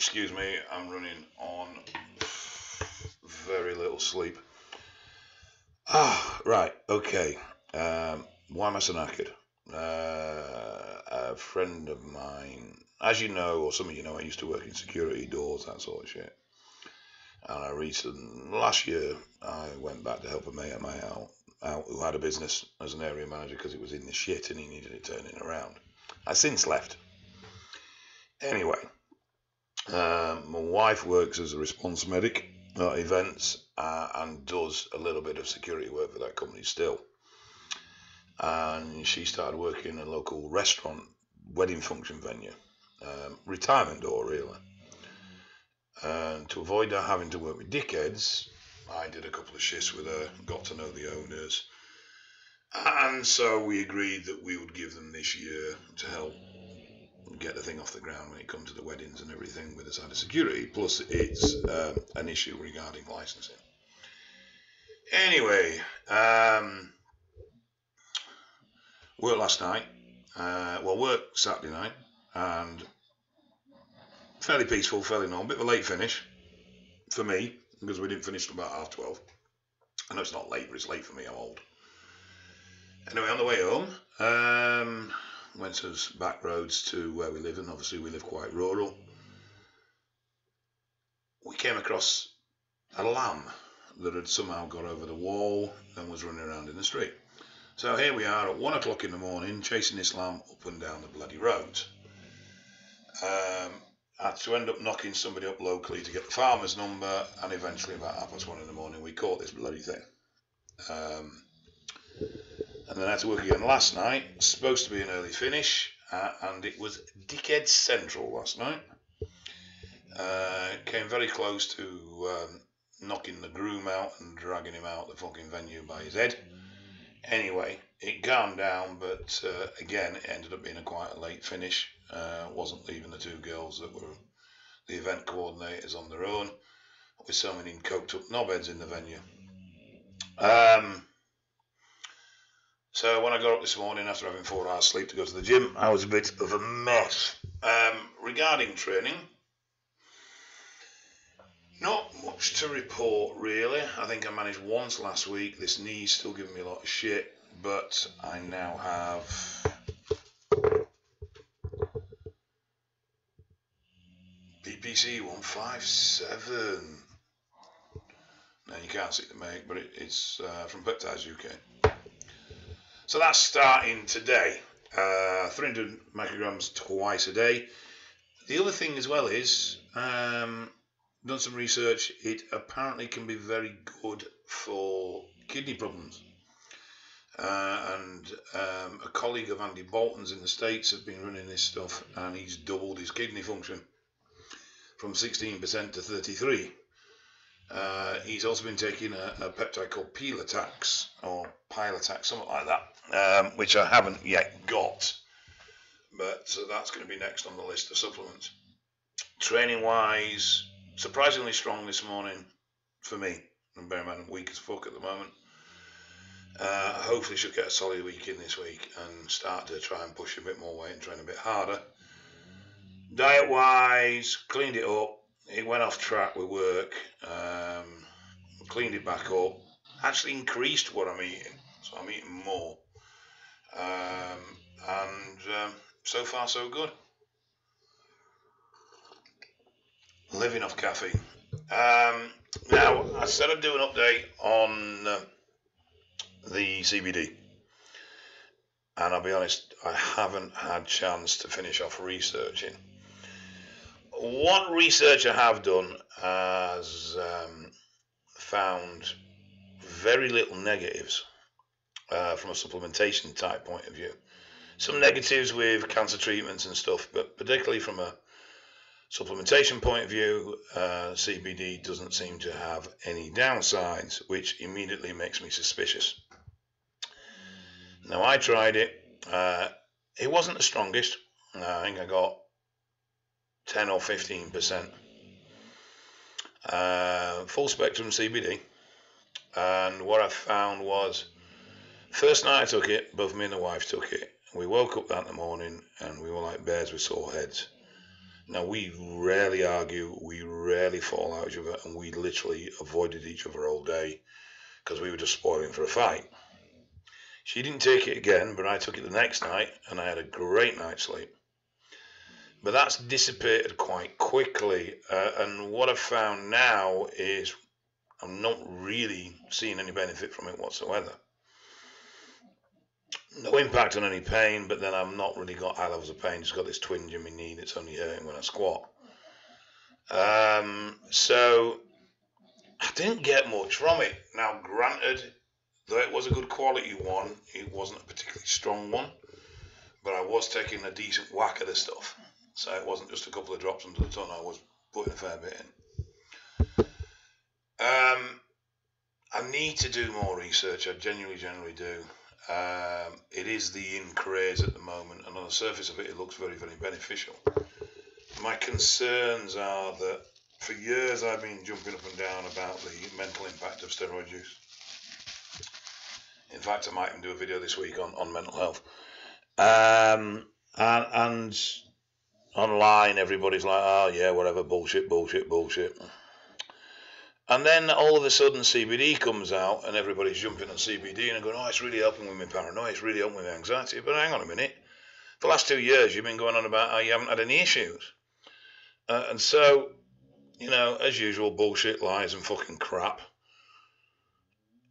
excuse me, I'm running on very little sleep. Ah, right, okay. Um, why am I so knackered? Uh, a friend of mine, as you know, or some of you know, I used to work in security doors, that sort of shit. And I recently, last year, I went back to help a mate of mine out, out who had a business as an area manager because it was in the shit and he needed it turning around. I since left. Anyway, um, my wife works as a response medic at events uh, and does a little bit of security work for that company still. And she started working in a local restaurant wedding function venue, um, retirement door really. And to avoid her having to work with dickheads, I did a couple of shifts with her, got to know the owners, and so we agreed that we would give them this year to help get the thing off the ground when it comes to the weddings and everything with the side of security. Plus, it's um, an issue regarding licensing. Anyway, um, work last night. Uh, well, work Saturday night, and fairly peaceful, fairly normal. Bit of a late finish for me because we didn't finish till about half twelve. I know it's not late, but it's late for me. I'm old. Anyway, on the way home, um, went us back roads to where we live, and obviously we live quite rural. We came across a lamb that had somehow got over the wall and was running around in the street. So here we are at one o'clock in the morning, chasing this lamb up and down the bloody road. Um, had to end up knocking somebody up locally to get the farmer's number, and eventually, about half past one in the morning, we caught this bloody thing. Um, and then I had to work again last night. Supposed to be an early finish, uh, and it was Dickhead Central last night. Uh, came very close to um, knocking the groom out and dragging him out the fucking venue by his head. Anyway, it calmed down, but uh, again, it ended up being a quite a late finish. Uh, wasn't leaving the two girls that were the event coordinators on their own, with so many coked up knobheads in the venue. Um, so when I got up this morning after having four hours sleep to go to the gym, I was a bit of a mess. Um, regarding training, not much to report really. I think I managed once last week. This knee's still giving me a lot of shit, but I now have BPC 157. Now you can't see the make, but it, it's uh, from Peptides UK. So that's starting today. Uh, 300 micrograms twice a day. The other thing as well is, um, done some research, it apparently can be very good for kidney problems. Uh, and um, a colleague of Andy Bolton's in the States has been running this stuff and he's doubled his kidney function from 16% to 33. Uh, he's also been taking a, a peptide called Pilatax or Pilatax, something like that, um, which I haven't yet got. But so that's going to be next on the list of supplements. Training wise, surprisingly strong this morning for me. And bear in mind, I'm weak as fuck at the moment. Uh, hopefully, should get a solid week in this week and start to try and push a bit more weight and train a bit harder. Diet wise, cleaned it up. It went off track with work. Um, cleaned it back up. Actually increased what I'm eating, so I'm eating more. Um, and um, so far, so good. Living off caffeine. Um, now, I said I'd do an update on uh, the CBD. And I'll be honest, I haven't had chance to finish off researching. What research I have done has um, found very little negatives uh, from a supplementation type point of view. Some negatives with cancer treatments and stuff, but particularly from a supplementation point of view, uh, CBD doesn't seem to have any downsides, which immediately makes me suspicious. Now, I tried it. Uh, it wasn't the strongest. I think I got 10 or 15%. Uh, full spectrum CBD. And what I found was, first night I took it, both me and the wife took it. We woke up that in the morning and we were like bears with sore heads. Now, we rarely argue, we rarely fall out with each other, and we literally avoided each other all day because we were just spoiling for a fight. She didn't take it again, but I took it the next night, and I had a great night's sleep. But that's dissipated quite quickly, uh, and what I've found now is I'm not really seeing any benefit from it whatsoever no impact on any pain, but then I've not really got high levels of pain. Just got this twinge in my knee that's only hurting when I squat. Um, so I didn't get much from it. Now, granted, though it was a good quality one, it wasn't a particularly strong one, but I was taking a decent whack of this stuff. So it wasn't just a couple of drops under the tongue. I was putting a fair bit in. Um, I need to do more research. I genuinely, generally do. Um, it is the in craze at the moment, and on the surface of it, it looks very, very beneficial. My concerns are that for years I've been jumping up and down about the mental impact of steroid use. In fact, I might even do a video this week on, on mental health. Um, and, and online, everybody's like, oh, yeah, whatever, bullshit, bullshit, bullshit. And then all of a sudden CBD comes out and everybody's jumping on CBD and going, oh, it's really helping with my paranoia, it's really helping with my anxiety. But hang on a minute. For the last two years, you've been going on about how you haven't had any issues. Uh, and so, you know, as usual, bullshit, lies, and fucking crap.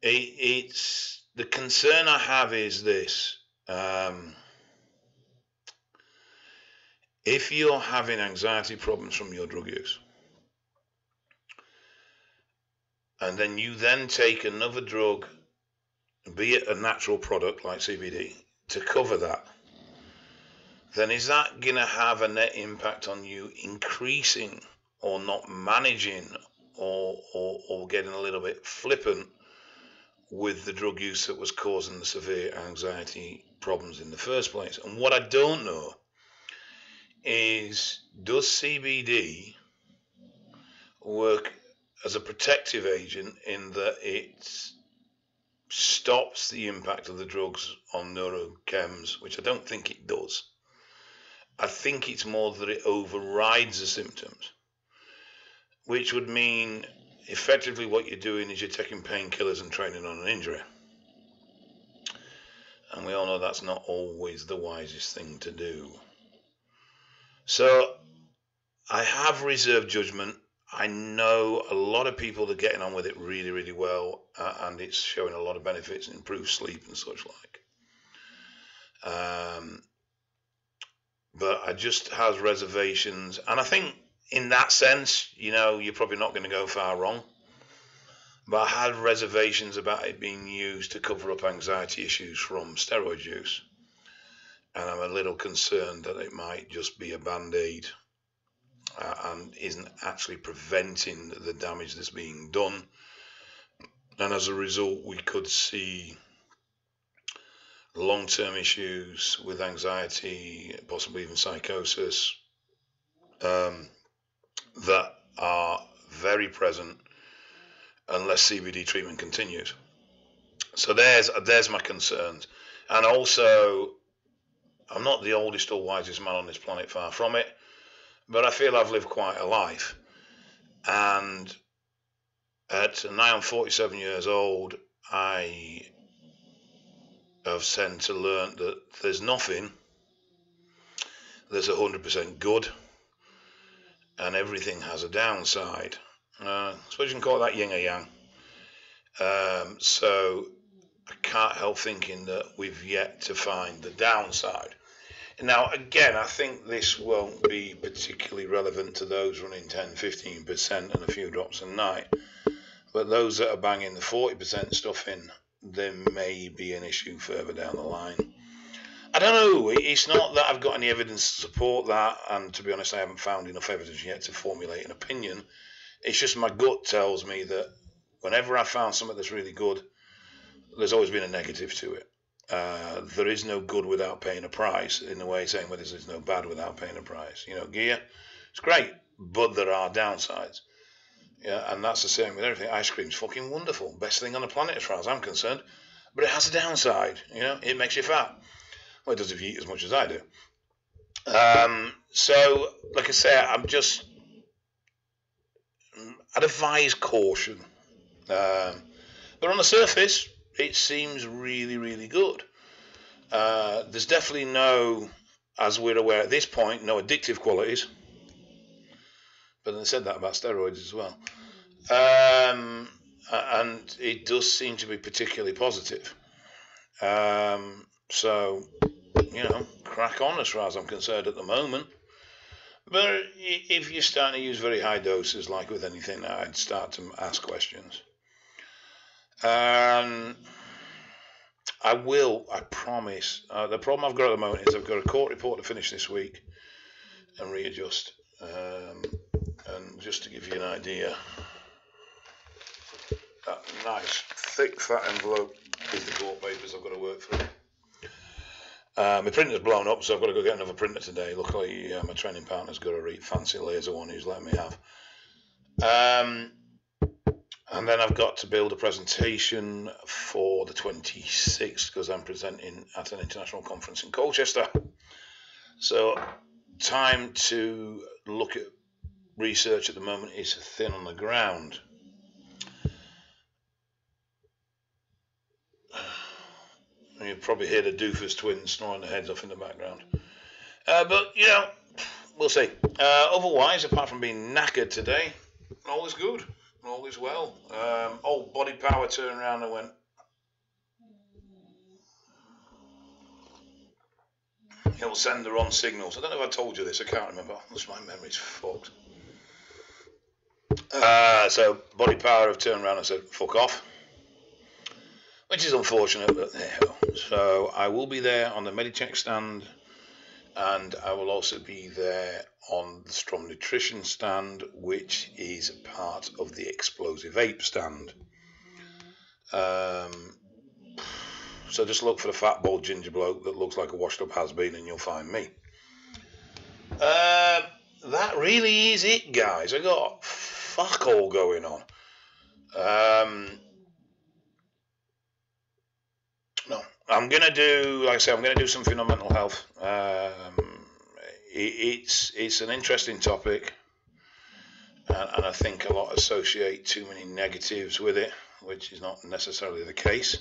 It, it's the concern I have is this. Um, if you're having anxiety problems from your drug use, and then you then take another drug, be it a natural product like CBD, to cover that, then is that going to have a net impact on you increasing or not managing or, or, or getting a little bit flippant with the drug use that was causing the severe anxiety problems in the first place? And what I don't know is does CBD work as a protective agent in that it stops the impact of the drugs on neurochems, which I don't think it does. I think it's more that it overrides the symptoms, which would mean effectively what you're doing is you're taking painkillers and training on an injury. And we all know that's not always the wisest thing to do. So I have reserved judgment I know a lot of people are getting on with it really, really well, uh, and it's showing a lot of benefits, improved sleep and such like. Um, but I just has reservations, and I think in that sense, you know, you're probably not going to go far wrong. But I had reservations about it being used to cover up anxiety issues from steroid use, and I'm a little concerned that it might just be a band aid uh, and isn't actually preventing the damage that's being done. And as a result, we could see long term issues with anxiety, possibly even psychosis, um, that are very present unless CBD treatment continues. So there's there's my concerns, and also I'm not the oldest or wisest man on this planet, far from it but I feel I've lived quite a life. And at now I'm 47 years old, I have since learned that there's nothing that's 100% good, and everything has a downside. Uh, I suppose you can call that yin or yang. Um, so I can't help thinking that we've yet to find the downside. Now, again, I think this won't be particularly relevant to those running 10, 15% and a few drops a night. But those that are banging the 40% stuff in, there may be an issue further down the line. I don't know. It's not that I've got any evidence to support that, and to be honest, I haven't found enough evidence yet to formulate an opinion. It's just my gut tells me that whenever I found something that's really good, there's always been a negative to it. Uh, there is no good without paying a price, in a way saying well, there's no bad without paying a price. You know, gear, it's great, but there are downsides. Yeah, and that's the same with everything. Ice cream's fucking wonderful, best thing on the planet as far as I'm concerned, but it has a downside. You know, it makes you fat. Well, it does if you eat as much as I do. Um, so, like I say, I'm just I'd advise caution. Um, but on the surface, it seems really, really good. Uh, there's definitely no, as we're aware at this point, no addictive qualities. But they said that about steroids as well. Um, and it does seem to be particularly positive. Um, so, you know, crack on as far as I'm concerned at the moment. But if you're starting to use very high doses, like with anything, I'd start to ask questions. Um, I will, I promise. Uh, the problem I've got at the moment is I've got a court report to finish this week and readjust. Um, and just to give you an idea, that nice, thick, fat envelope is the court papers I've got to work through. Uh, my printer's blown up, so I've got to go get another printer today. Luckily, uh, my training partner's got a really fancy laser one who's letting me have. Um, and then I've got to build a presentation for the 26th because I'm presenting at an international conference in Colchester. So, time to look at research at the moment is thin on the ground. You probably hear the Doofus twins snoring their heads off in the background. Uh, but, you know, we'll see. Uh, otherwise, apart from being knackered today, all is good. All is well. Um, old body power turned around and went, He'll send the wrong signals. I don't know if I told you this. I can't remember. This my memory's fucked. Uh, so body power have turned around and said, "Fuck off." which is unfortunate, but there So I will be there on the Medicheck stand, and I will also be there on the Strong Nutrition stand, which is part of the Explosive Ape stand. Um, so just look for the fat bald ginger bloke that looks like a washed up has been, and you'll find me. Uh, that really is it, guys. I got fuck all going on. Um, I'm gonna do, like I say, I'm gonna do something on mental health. Um, it, it's it's an interesting topic, and, and, I think a lot associate too many negatives with it, which is not necessarily the case.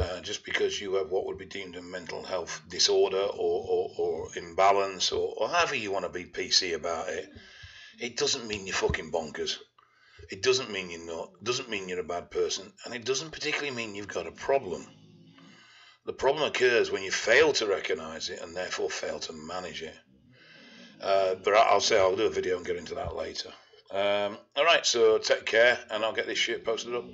Uh, just because you have what would be deemed a mental health disorder or, or, or imbalance or, or however you want to be PC about it, it doesn't mean you're fucking bonkers. It doesn't mean you're not. Doesn't mean you're a bad person, and it doesn't particularly mean you've got a problem. The problem occurs when you fail to recognize it and therefore fail to manage it. Uh, but I'll say I'll do a video and get into that later. Um, all right, so take care, and I'll get this shit posted up.